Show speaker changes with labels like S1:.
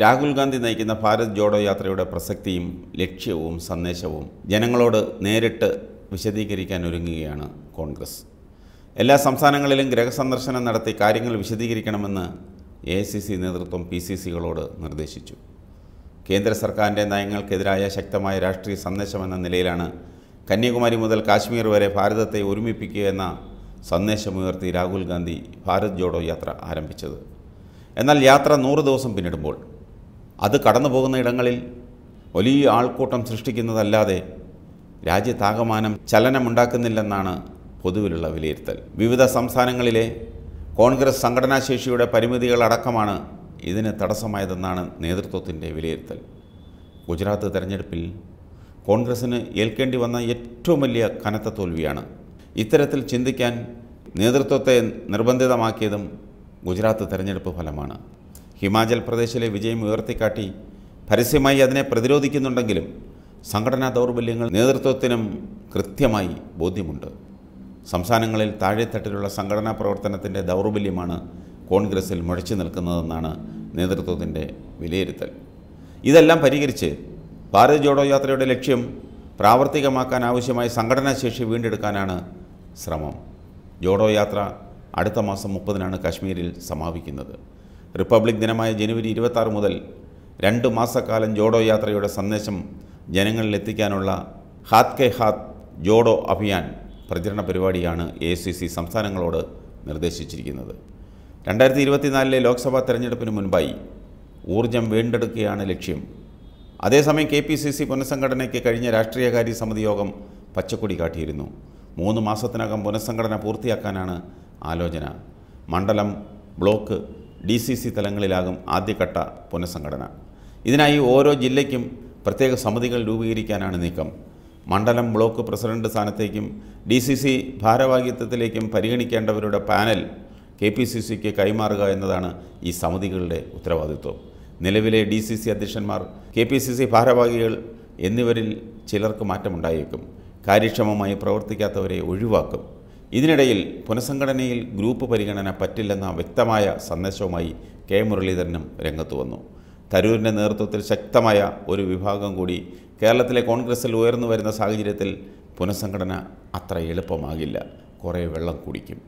S1: രാഹുൽ ഗാന്ധി നയിക്കുന്ന ഭാരത് ജോഡോ യാത്രയുടെ പ്രസക്തിയും ലക്ഷ്യവും സന്ദേശവും ജനങ്ങളോട് നേരിട്ട് വിശദീകരിക്കാൻ ഒരുങ്ങുകയാണ് കോൺഗ്രസ്. എല്ലാ സംസ്ഥാനങ്ങളിലും ഗ്രഹസന്ദർശനം നടത്തി കാര്യങ്ങൾ വിശദീകരിക്കണമെന്ന് എ സി സി നേതൃത്വം പി സി സികളോട് നിർദ്ദേശിച്ചു. കേന്ദ്ര സർക്കാരിന്റെ നയങ്ങൾക്കെതിരായ ശക്തമായ രാഷ്ട്രീയ സന്ദേശമെന്ന നിലയിലാണ് കന്യാകുമാരി മുതൽ കാശ്മീർ വരെ ഭാരതത്തെ ഒരുമിപ്പിക്കുക എന്ന സന്ദേശമുയർത്തി രാഹുൽ ഗാന്ധി ഭാരത് ജോഡോ യാത്ര ആരംഭിച്ചത്. എന്നാൽ യാത്ര നൂറ് ദിവസം പിന്നിടുമ്പോൾ അത് കടന്നു പോകുന്ന ഇടങ്ങളിൽ വലിയ ആൾക്കൂട്ടം സൃഷ്ടിക്കുന്നതല്ലാതെ രാജ്യത്താകമാനം ചലനമുണ്ടാക്കുന്നില്ലെന്നാണ് പൊതുവിലുള്ള വിലയിരുത്തൽ. വിവിധ സംസ്ഥാനങ്ങളിലെ കോൺഗ്രസ് സംഘടനാശേഷിയുടെ പരിമിതികളടക്കമാണ് ഇതിന് തടസ്സമായതെന്നാണ് നേതൃത്വത്തിന്റെ വിലയിരുത്തൽ. ഗുജറാത്ത് തെരഞ്ഞെടുപ്പിൽ കോൺഗ്രസ്സിന് ഏൽക്കേണ്ടി വന്ന ഏറ്റവും വലിയ കനത്ത തോൽവിയാണ്. ഇത്തരത്തിൽ ചിന്തിക്കാൻ നേതൃത്വത്തെ നിർബന്ധിതമാക്കിയതും ഗുജറാത്ത് തെരഞ്ഞെടുപ്പ് ഫലമാണ്. ഹിമാചൽ പ്രദേശിലെ വിജയം ഉയർത്തിക്കാട്ടി പരസ്യമായി അതിനെ പ്രതിരോധിക്കുന്നുണ്ടെങ്കിലും സംഘടനാ ദൗർബല്യങ്ങൾ നേതൃത്വത്തിനും കൃത്യമായി ബോധ്യമുണ്ട്. സംസ്ഥാനങ്ങളിൽ താഴെത്തട്ടിലുള്ള സംഘടനാ പ്രവർത്തനത്തിന്റെ ദൗർബല്യമാണ് കോൺഗ്രസിൽ മുഴച്ചു നിൽക്കുന്നതെന്നാണ് നേതൃത്വത്തിന്റെ വിലയിരുത്തൽ. ഇതെല്ലാം പരിഹരിച്ച് ഭാരത് ജോഡോ യാത്രയുടെ ലക്ഷ്യം പ്രാവർത്തികമാക്കാൻ ആവശ്യമായ സംഘടനാശേഷി വീണ്ടെടുക്കാനാണ് ശ്രമം. ജോഡോ യാത്ര അടുത്ത മാസം മുപ്പതിനാണ് കാശ്മീരിൽ സമാപിക്കുന്നത്. റിപ്പബ്ലിക് ദിനമായ ജനുവരി ഇരുപത്താറ് മുതൽ രണ്ട് മാസക്കാലം ജോഡോ യാത്രയുടെ സന്ദേശം ജനങ്ങളിൽ എത്തിക്കാനുള്ള ഹാത്ത് കെ ഹാത്ത് ജോഡോ അഭിയാൻ പ്രചരണ പരിപാടിയാണ് എ സി സി സംസ്ഥാനങ്ങളോട് നിർദ്ദേശിച്ചിരിക്കുന്നത്. രണ്ടായിരത്തി ഇരുപത്തിനാലിലെ ലോക്സഭാ തെരഞ്ഞെടുപ്പിന് മുൻപായി ഊർജം വീണ്ടെടുക്കുകയാണ് ലക്ഷ്യം. അതേസമയം കെ പി സി സി പുനഃസംഘടനയ്ക്ക് കഴിഞ്ഞ രാഷ്ട്രീയകാര്യ സമിതി യോഗം പച്ചക്കൊടി കാട്ടിയിരുന്നു. മൂന്ന് മാസത്തിനകം പുനഃസംഘടന പൂർത്തിയാക്കാനാണ് ആലോചന. മണ്ഡലം ബ്ലോക്ക് ഡി സി സി തലങ്ങളിലാകും ആദ്യഘട്ട പുനഃസംഘടന. ഇതിനായി ഓരോ ജില്ലയ്ക്കും പ്രത്യേക സമിതികൾ രൂപീകരിക്കാനാണ് നീക്കം. മണ്ഡലം ബ്ലോക്ക് പ്രസിഡന്റ് സ്ഥാനത്തേക്കും ഡി സി സി ഭാരവാഹിത്വത്തിലേക്കും പരിഗണിക്കേണ്ടവരുടെ പാനൽ കെ പി സി സിക്ക് കൈമാറുക എന്നതാണ് ഈ സമിതികളുടെ ഉത്തരവാദിത്വം. നിലവിലെ ഡി സി സി അധ്യക്ഷന്മാർ കെ പി സി സി ഭാരവാഹികൾ എന്നിവരിൽ ചിലർക്ക് മാറ്റമുണ്ടായേക്കും. കാര്യക്ഷമമായി പ്രവർത്തിക്കാത്തവരെ ഒഴിവാക്കും. ഇതിനിടയിൽ പുനഃസംഘടനയിൽ ഗ്രൂപ്പ് പരിഗണന പറ്റില്ലെന്ന വ്യക്തമായ സന്ദേശവുമായി കെ മുരളീധരനും രംഗത്തു വന്നു. തരൂരിന്റെ നേതൃത്വത്തിൽ ശക്തമായ ഒരു വിഭാഗം കൂടി കേരളത്തിലെ കോൺഗ്രസിൽ ഉയർന്നു വരുന്ന സാഹചര്യത്തിൽ പുനഃസംഘടന അത്ര എളുപ്പമാകില്ല. കുറേ വെള്ളം കുടിക്കും.